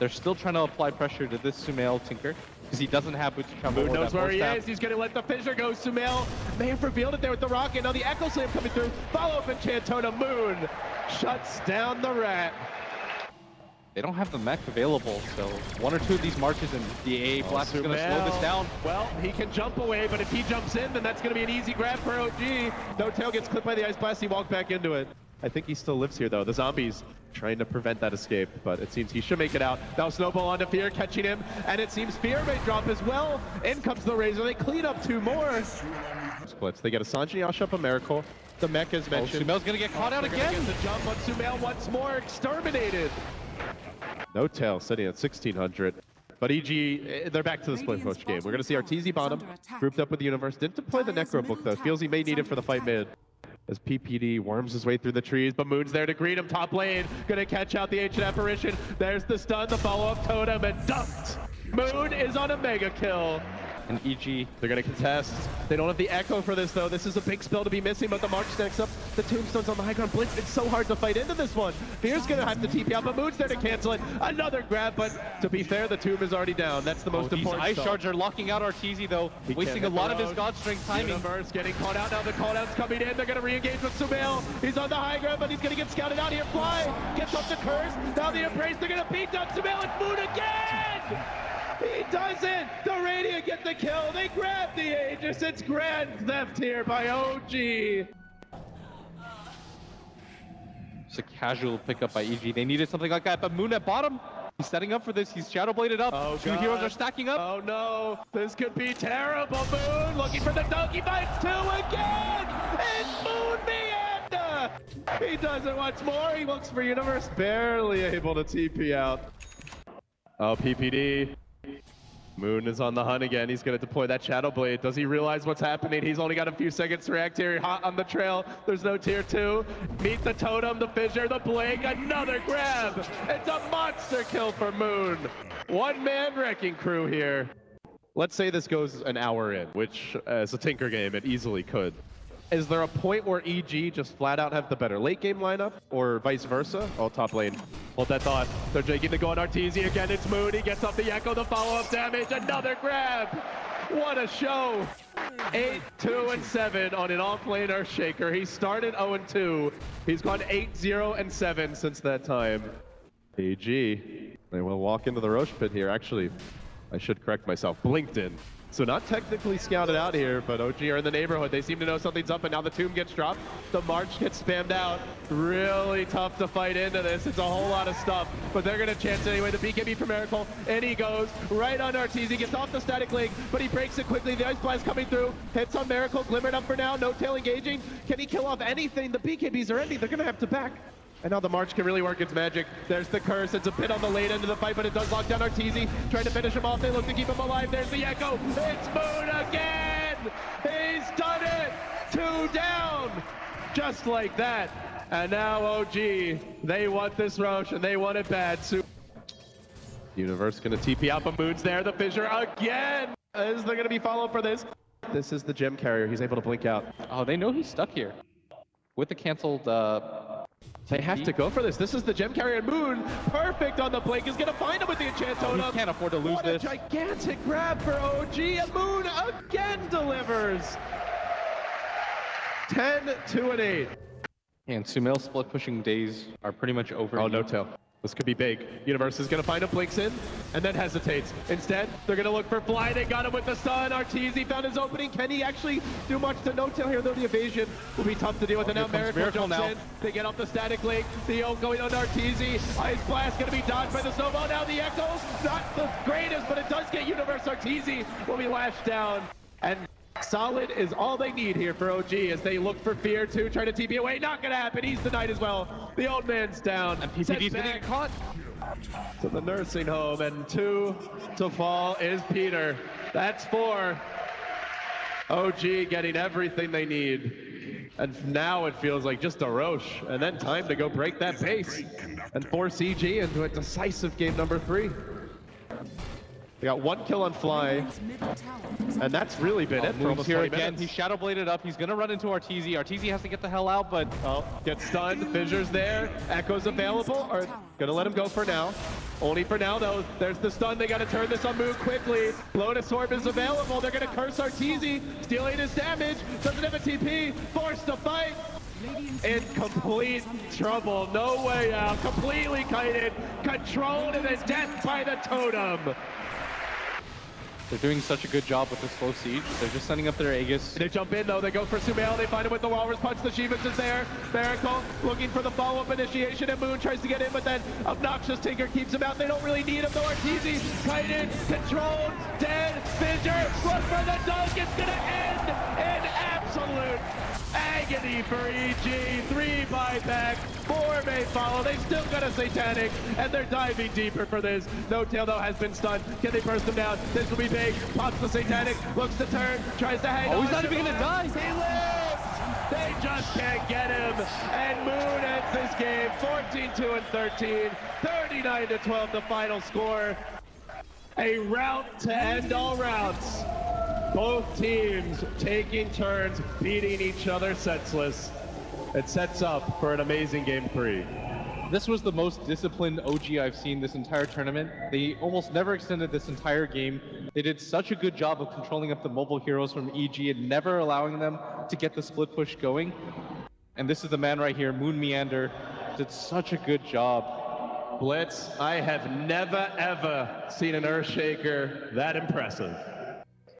They're still trying to apply pressure to this Sumail Tinker because he doesn't have boots to travel. Moon knows where he is. He's going to let the Fissure go. Sumail may have revealed it there with the rocket. Now the Echo Slam coming through. Follow up Enchantona. Moon shuts down the rat. They don't have the mech available, so one or two of these marches and the AA oh, blast is going to slow this down. Well, he can jump away, but if he jumps in, then that's going to be an easy grab for OG. No tail gets clipped by the ice blast. He walked back into it. I think he still lives here, though. The zombies trying to prevent that escape, but it seems he should make it out. Now Snowball onto Fear, catching him, and it seems Fear may drop as well. In comes the Razor. They clean up two more. Splits. They get a Sanji Ash up a Miracle. The mech is Oh, mentioned. Sumail's going to get caught out They're gonna again. Get the jump on Sumail once more, exterminated. No tail, sitting at 1600. But EG, eh, they're back to the split push game. We're going to see Arteezy bottom, grouped up with the Universe. Didn't deploy the Necro book, though. Feels he may need it for the fight mid. As PPD worms his way through the trees, but Moon's there to greet him. Top lane, gonna catch out the Ancient Apparition. There's the stun, the follow-up totem, and dumped. Moon is on a mega kill. And EG, They're gonna contest. They don't have the echo for this though. This is a big spell to be missing, but the march stacks up. The tombstone's on the high ground. Blitz, it's so hard to fight into this one. Fear's gonna have to TP out, but Moon's there to cancel it. Another grab, but to be fair, the tomb is already down. That's the oh, most these important. ice shards are locking out Arteezy though, He wasting a lot of his. God Strength timing. Universe getting caught out now. The call out's coming in. They're gonna re-engage with Sumail. He's on the high ground, but he's gonna get scouted out here. Fly gets up the curse. Now the embrace. They're gonna beat down Sumail and Moon again. He does it. The Radiant get the kill. They grab the Aegis. It's grand theft here by OG. Just a casual pickup by EG. They needed something like that, but Moon at bottom. He's setting up for this. He's shadow bladed up. Oh, Two God. heroes are stacking up. Oh no, this could be terrible. Moon looking for the donkey bites two again. It's Moon Meander. He does it once more. He looks for Universe, barely able to TP out. Oh, PPD. Moon is on the hunt again. He's going to deploy that Shadow Blade. Does he realize what's happening? He's only got a few seconds to react here. Hot on the trail. There's no tier two. Meet the totem, the fissure, the blink. Another grab. It's a monster kill for Moon. One man wrecking crew here. Let's say this goes an hour in, which uh, as a Tinker game, it easily could. Is there a point where EG just flat out have the better late game lineup, or vice versa? Oh, top lane. Hold that thought. They're taking the go on Arteezy again. It's Moon. He gets up the echo, the follow-up damage. Another grab. What a show. 8, 2, and 7 on an off-lane Earthshaker. He started 0 and 2. He's gone 8, 0, and 7 since that time. EG. They will walk into the Rosh pit here. Actually, I should correct myself. Blinked in. So not technically scouted out here, but OG are in the neighborhood. They seem to know something's up, and now the tomb gets dropped. The march gets spammed out. Really tough to fight into this. It's a whole lot of stuff, but they're gonna chance it anyway. The BKB for Miracle, and he goes right on Arteezy, gets off the static link, but he breaks it quickly. The Ice Blast coming through, hits on Miracle, glimmered up for now, no tail engaging. Can he kill off anything? The BKBs are ending. They're gonna have to back. And now the March can really work its magic. There's the curse. It's a pit on the late end of the fight, but it does lock down Arteezy. Trying to finish him off. They look to keep him alive. There's the echo. It's Moon again. He's done it. Two down. Just like that. And now OG, they want this Rosh and they want it bad. Su- Universe gonna TP out, but Moon's there. The fissure again. Is there gonna be follow for this? This is the gem carrier. He's able to blink out. Oh, they know he's stuck here. With the canceled uh, They have to go for this. This is the gem carrier Moon. Perfect on the blink. Is gonna find him with the enchant Oh, totem. he can't afford to lose what this. a gigantic grab for OG. And Moon again delivers. 10, 2, and 8. And Sumail split pushing days are pretty much over. Oh, no tail. This could be big. Universe is gonna find him, blinks in, and then hesitates. Instead, they're gonna look for Fly. They got him with the stun. Arteezy found his opening. Can he actually do much to no tail here, though the evasion will be tough to deal with. and here now Miracle Miracle jumps now. in. They get off the static link. Theo going on Arteezy. Ice Blast gonna be dodged by the snowball. Now the Echoes, not the greatest, but it does get Universe. Arteezy will be lashed down. And solid is all they need here for OG as they look for Fear too, trying to TP away. Not gonna happen. He's denied as well. The old man's down. And Sent PPD's gonna get caught. to the nursing home, and two to fall is Peter. That's four. OG getting everything they need. And now it feels like just a Rosh, and then time to go break that pace and force EG into a decisive game number three. They got one kill on Fly, and that's really been Oh, it for almost here again. minutes. He's shadow bladed up. He's gonna run into Arteezy. Arteezy has to get the hell out, but Oh, gets stunned. Fissure's there. Echo's available. Or gonna let him go for now. Only for now, though. There's the stun. They gotta turn this on move quickly. Lotus Orb is available. They're gonna curse Arteezy, stealing his damage. Doesn't have a TP. Forced to fight. In complete trouble. No way out. Completely kited. Controlled and then death by the totem. They're doing such a good job with this slow siege. They're just sending up their Aegis. They jump in though, they go for Sumail, they find him with the Walrus Punch, the Shivas is there. Miracle looking for the follow-up initiation and Moon tries to get in, but then Obnoxious Tinker keeps him out. They don't really need him though. Arteezy, kited, controlled, dead, Fissure, look for the dunk, it's gonna end in absolute agony for EG. Three buyback, four may follow. They still got a Satanic, and they're diving deeper for this. No Tail though has been stunned. Can they burst him down? This will be big. Pops the Satanic, looks to turn, tries to hang Oh, on. he's not even gonna die. He lives! They just can't get him. And Moon ends this game 14-2 and 13, 39 to 12 the final score. A rout to end all routs. Both teams taking turns beating each other senseless. It sets up for an amazing game three. This was the most disciplined OG I've seen this entire tournament. They almost never extended this entire game. They did such a good job of controlling up the mobile heroes from EG and never allowing them to get the split push going. And this is the man right here, Moon Meander, did such a good job. Blitz, I have never ever seen an Earthshaker that impressive.